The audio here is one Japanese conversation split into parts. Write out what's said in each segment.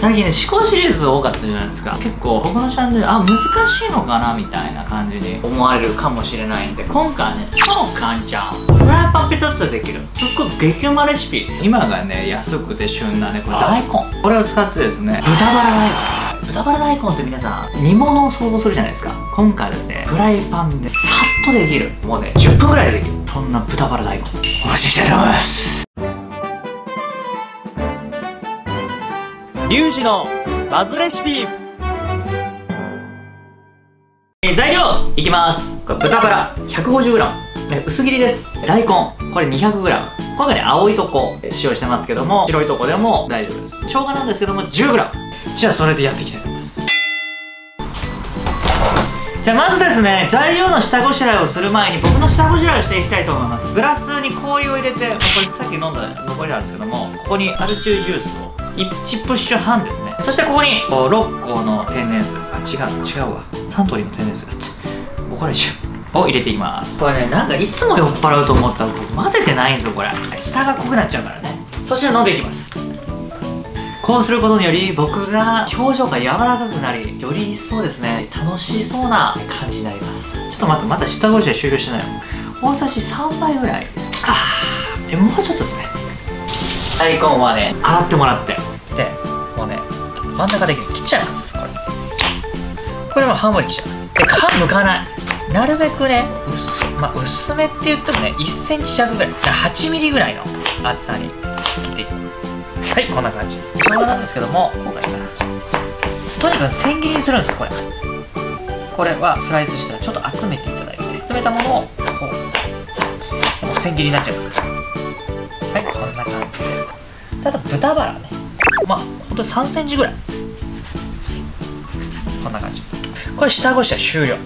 最近ね思考シリーズ多かったじゃないですか。結構僕のチャンネルあ難しいのかなみたいな感じに思われるかもしれないんで今回はね超簡単フライパンピザスでできる。すっごい激うまレシピ。今がね安くて旬なねこれ大根。これを使ってですね豚バラ大根。豚バラ大根って皆さん煮物を想像するじゃないですか。今回はですねフライパンでさっとできる。もうね10分ぐらいでできる。そんな豚バラ大根。お教えしたいと思います。リュウジのバズレシピ。材料いきます。これ豚バラ 150g 薄切りです。大根これ 200g 今回ね青いとこ使用してますけども白いとこでも大丈夫です。生姜なんですけども 10g じゃあそれでやっていきたいと思います。じゃあまずですね材料の下ごしらえをする前に僕の下ごしらえをしていきたいと思います。グラスに氷を入れてこれさっき飲んだ残りなんですけどもここにアルチュージュースを1プッシュ半ですね。そしてここにこ6個の天然水。あ違う違うわ。サントリーの天然水だって怒られちゃうを入れていきます。これねなんかいつも酔っ払うと思ったら僕混ぜてないんですよこれ。下が濃くなっちゃうからね。そして飲んでいきます。こうすることにより僕が表情が柔らかくなりより一層ですね楽しそうな感じになります。ちょっと待ってまだ下ごしらえ終了してないよ大さじ3杯ぐらいです。あえもうちょっとですね。大根はね洗ってもらって。でもうね真ん中で切っちゃいます。これ。これも半分に切っちゃいます。で皮むかない。なるべくね薄,、まあ、薄めって言ってもね1センチ弱ぐらい。8ミリぐらいの厚さに切って。いくはいこんな感じ。生姜なんですけども今回から。とにかく千切りにするんですこれ。これはスライスしたらちょっと集めていただいて。集めたものをこうもう千切りになっちゃいます。はいこんな感じで。であと豚バラね。まあほんと3センチぐらい。こんな感じ。これ下ごしらえ終了。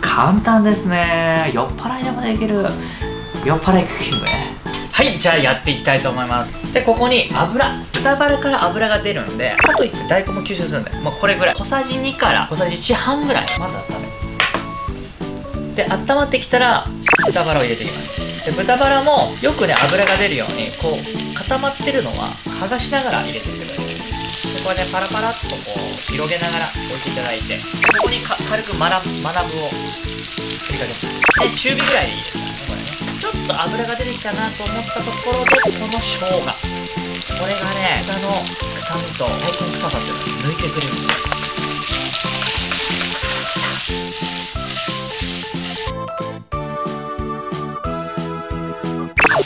簡単ですね。酔っ払いでもできる。酔っ払いクッキングね。はいじゃあやっていきたいと思います。でここに油。豚バラから油が出るんでかといって大根も吸収するんでもうこれぐらい。小さじ2から小さじ1半ぐらいまず温める。で温まってきたら豚バラを入れていきますで豚バラもよくね油が出るようにこう固まってるのは剥がしながら入れていくださいでこれねパラパラっとこう広げながら置いていただいてここに軽くマナマナブを振りかけます。で中火ぐらいでいいですからねこれね。ちょっと油が出てきたなと思ったところでこの生姜これがね豚の臭みと大根臭さっていうのを抜いてくれるんですよ。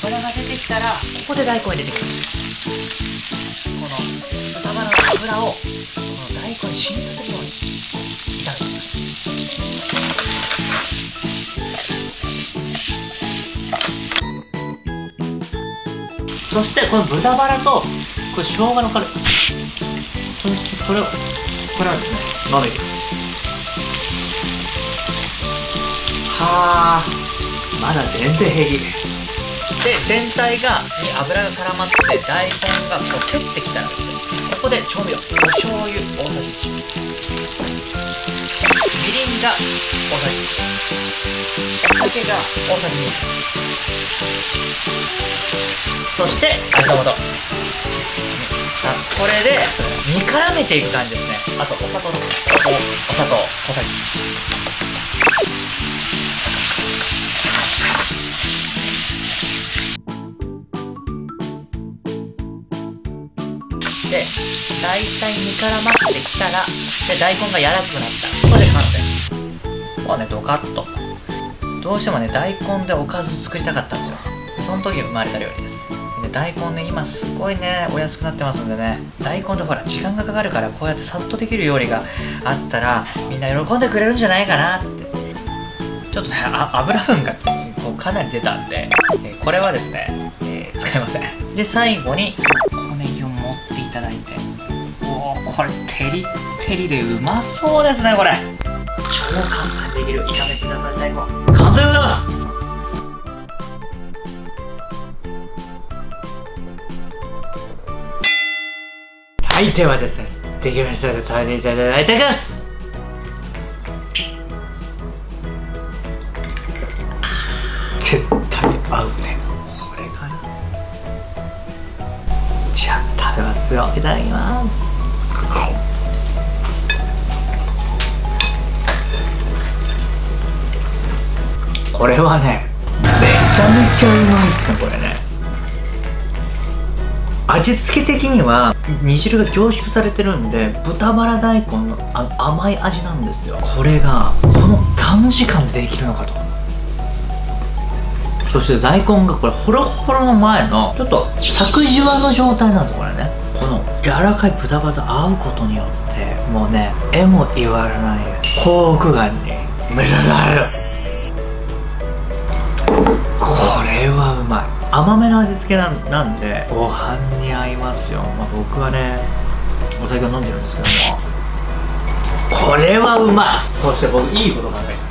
油が出てきたらここで大根入れていきますこの豚バラの油をこの大根に染みさせるように炒めていきます。そしてこの豚バラとこれ生姜のカルそしてこれをこれはですね飲めていきますはあまだ全然平気。で全体がに油が絡まって大根がこうってきたらですねここで調味料。お醤油大さじ1みりんが大さじ1お酒が大さじ2そして味の素さあこれで煮絡めていく感じですね。あとお砂糖。のおお砂糖。小さじ1で大体煮絡まってきたらで大根が柔らかくなった。ここで完成。ここはねドカッと。どうしてもね大根でおかず作りたかったんですよ。その時に生まれた料理です。で大根ね今すごいねお安くなってますんでね。大根ってほら時間がかかるからこうやってさっとできる料理があったらみんな喜んでくれるんじゃないかなって。ちょっとね油分がこうかなり出たんで、えこれはですね、えー使いません。で最後にただいて。おおこれ照り照りでうまそうですねこれ。超簡単にできる炒めてた大根完成でございます。はいではですねできましたので食べていただいていただきます。絶対合うね。これかな。じゃあスをいただきます。これはねめちゃめちゃうまいっすねこれね。味付け的には煮汁が凝縮されてるんで豚バラ大根のあの甘い味なんですよ。これがこの短時間でできるのかと。そして大根がこれホロホロの前のちょっと作じわの状態なんですこれね。この柔らかい豚バラと合うことによってもうねえも言われない幸福感に目覚めるこれはうまい。甘めの味付けなんなんでご飯に合いますよ、まあ、僕はねお酒を飲んでるんですけども。これはうまい。そして僕いいこと考えた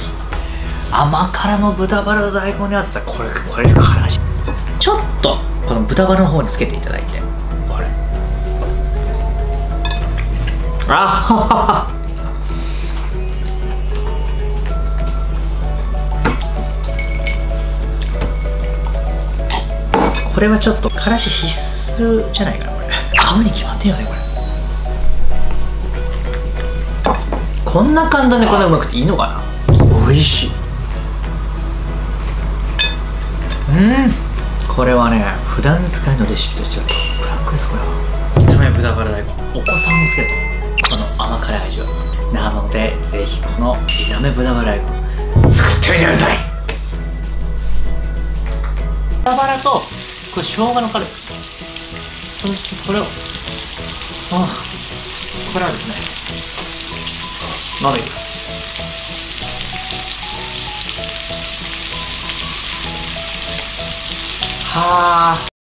甘辛の豚バラと大根に合ってたこれこれ辛いちょっとこの豚バラの方につけていただいて。これ。あこれはちょっとからし必須じゃないかなこれ。合うに決まってんよねこれ。こんな簡単でこんなうまくていいのかな。美味しい。うん。これはね普段使いのレシピとしてはブラックですこれは。炒め豚バラ大根お子さんも好きだと。この甘辛い味はなのでぜひこの炒め豚バラ大根作ってみてください。豚バラとこれ生姜のカレーそしてこれを。あこれはですね飲んでいきます。はあ